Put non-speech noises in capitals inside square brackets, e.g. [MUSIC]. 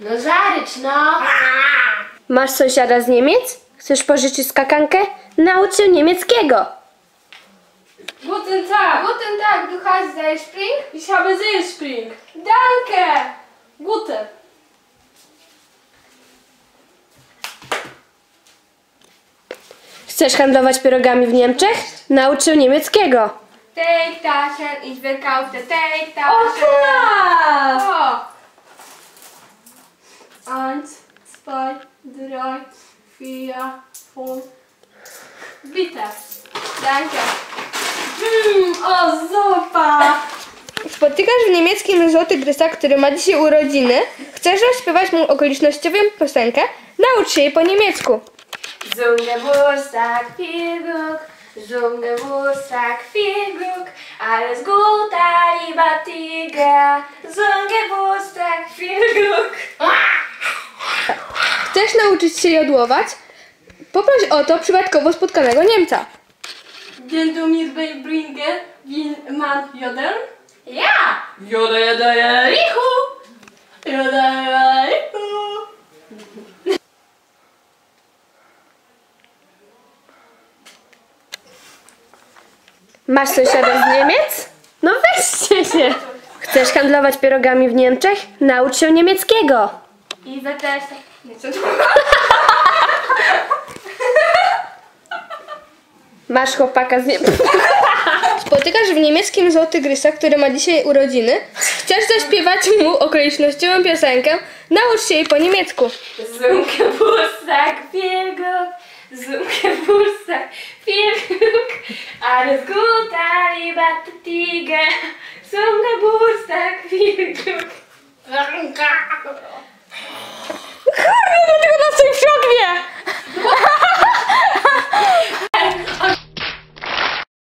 No zarycz, no. Masz sąsiada z Niemiec? Chcesz pożyczyć skakankę? Naucz się niemieckiego. Guten Tag! Guten Tag, du hast Seilspring? Ich habe Seelspring. Danke! Gute. Chcesz handlować pierogami w Niemczech? Naucz się niemieckiego. Teigtaschen, ich verkaufte O Teigtaschen. klar! Oh. Eins, zwei, drei, vier, fünf. Bitte. Danke. Mm, o, super! Spotykasz w niemieckim złoty grysa, który ma dzisiaj urodziny. Chcesz zaśpiewać mu okolicznościową piosenkę? Naucz się jej po niemiecku. Zum Geburtstag viel Glück, alles Gute, lieber Tiger, viel Glück. Chcesz nauczyć się jodłować? Poproś o to przypadkowo spotkanego Niemca. Wenn du mir beibringen, wie man jodeln? Ja, Jodel, jodel, juhu! Jodel, juhu! Masz sąsiada z Niemiec? No weźcie się. Chcesz handlować pierogami w Niemczech? Naucz się niemieckiego. i wy też. [LAUGHS] Nie, co to? Masz chłopaka z Niemiec. [LAUGHS] Spotykasz w niemieckim złoty grysa, który ma dzisiaj urodziny. Chcesz zaśpiewać mu okolicznościową piosenkę? Naucz się jej po niemiecku. Zum Geburtstag viel Glück, zum Geburtstag viel Glück, alles Gute, lieber Tiger, zum Geburtstag viel Glück.